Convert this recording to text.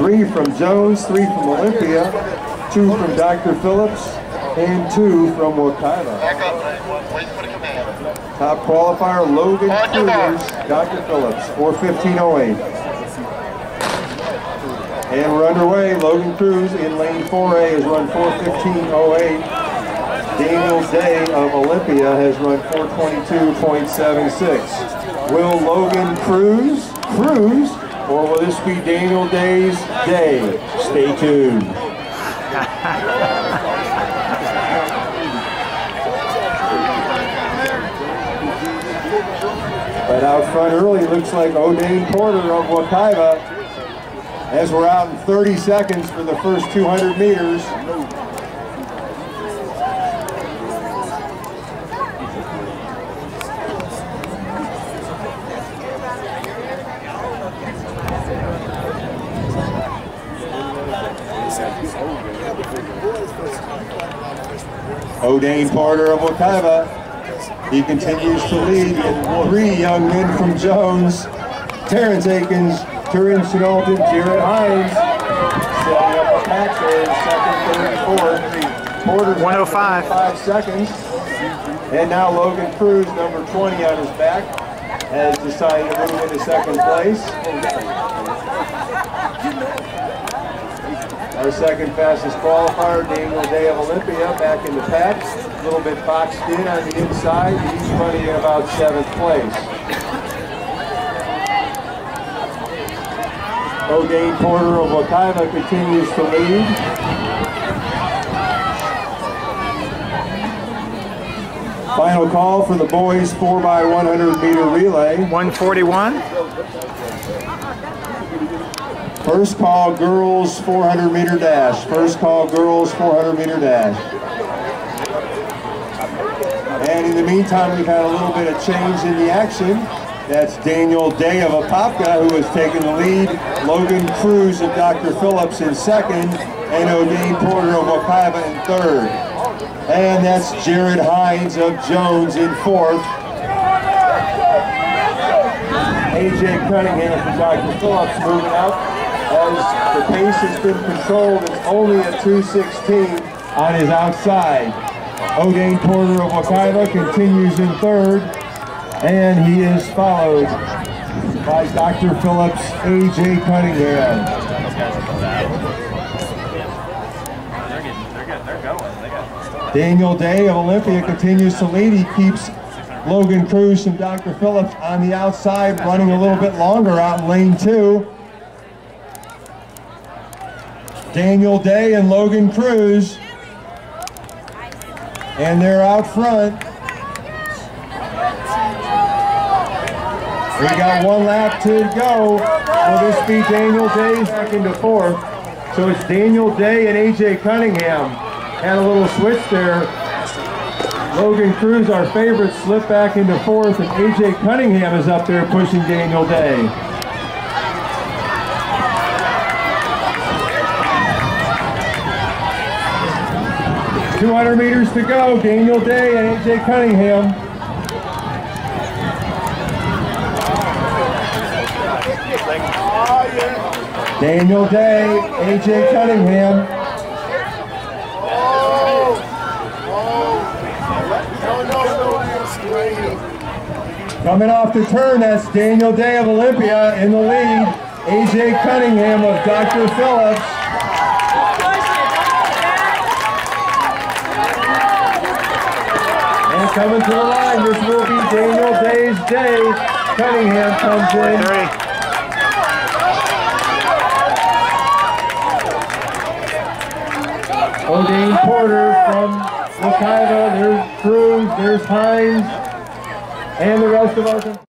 three from Jones, three from Olympia, two from Dr. Phillips, and two from Wekiva. Top qualifier, Logan Cruz, Dr. Phillips, 415.08. And we're underway. Logan Cruz in lane 4A has run 415.08. Daniel Day of Olympia has run 422.76. Will Logan Cruz cruise, or will this be Daniel Day's day? Stay tuned. but out front early looks like O'Dane Porter of Wekiva as we're out in 30 seconds for the first 200 meters. O'Dane Porter of Wekiva. He continues to lead three young men from Jones. Terrence Akins, Turin Chenalton, Jared Hines setting up a patch second, third, fourth. Porter's 105. Five seconds. And now Logan Cruz, number 20 on his back, has decided to move into second place. Our second fastest qualifier, Daniel Day of Olympia, back in the pack. A little bit boxed in on the inside. He's running in about seventh place. O'Dane Porter of Wekiva continues to lead. Final call for the boys 4x100 meter relay. 141. First call girls 400 meter dash. First call girls 400 meter dash. And in the meantime, we've had a little bit of change in the action. That's Daniel Day of Apopka who has taken the lead, Logan Cruz of Dr. Phillips in second, and O'Dane Porter of Wekiva in third. And that's Jared Hines of Jones in fourth. AJ Cunningham from Dr. Phillips moving up as the pace has been controlled. It's only a 216 on his outside. O'Dane Porter of Wekiva continues in third and he is followed by Dr. Phillips, A.J. Cunningham. Daniel Day of Olympia continues to lead. He keeps Logan Cruz and Dr. Phillips on the outside, running a little bit longer out in lane two. Daniel Day and Logan Cruz. And they're out front. We got one lap to go. Will this be Daniel Day second to fourth? So it's Daniel Day and AJ Cunningham. Had a little switch there. Logan Cruz, our favorite, slipped back into fourth, and AJ Cunningham is up there pushing Daniel Day. Two hundred meters to go. Daniel Day and AJ Cunningham. Daniel Day, AJ Cunningham. Coming off the turn, that's Daniel Day of Olympia in the lead. AJ Cunningham of Dr. Phillips. Coming to the line, this will be Daniel Day's day. Cunningham comes in. O'Dane Porter from Wekiva. There's Cruz, there's Hines, and the rest of our